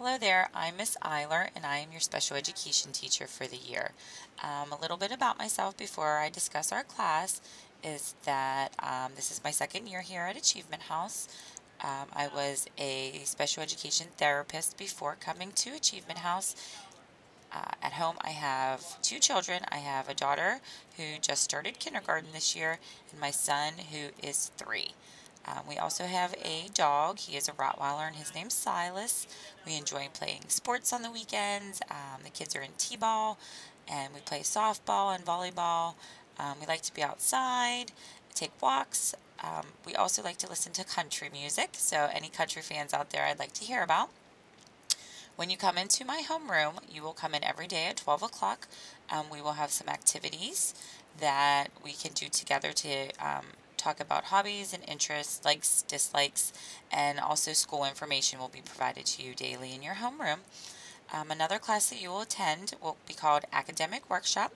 Hello there, I'm Miss Eiler and I am your special education teacher for the year. Um, a little bit about myself before I discuss our class is that um, this is my second year here at Achievement House. Um, I was a special education therapist before coming to Achievement House. Uh, at home I have two children. I have a daughter who just started kindergarten this year and my son who is three. Um, we also have a dog. He is a Rottweiler and his name's Silas. We enjoy playing sports on the weekends. Um, the kids are in t-ball and we play softball and volleyball. Um, we like to be outside, take walks. Um, we also like to listen to country music. So any country fans out there I'd like to hear about. When you come into my homeroom, you will come in every day at 12 o'clock. Um, we will have some activities that we can do together to um, talk about hobbies and interests, likes, dislikes, and also school information will be provided to you daily in your homeroom. Um, another class that you will attend will be called Academic Workshop.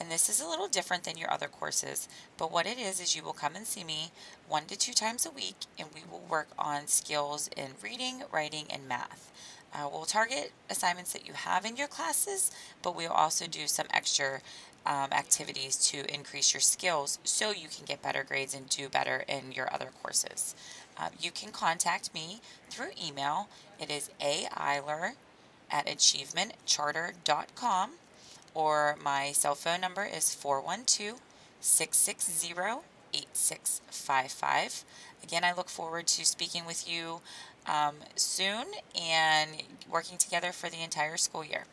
And this is a little different than your other courses, but what it is is you will come and see me one to two times a week and we will work on skills in reading, writing, and math. Uh, we'll target assignments that you have in your classes, but we'll also do some extra um, activities to increase your skills so you can get better grades and do better in your other courses. Uh, you can contact me through email. It is eiler at achievementcharter.com or my cell phone number is 412 660 8655. Again, I look forward to speaking with you um, soon and working together for the entire school year.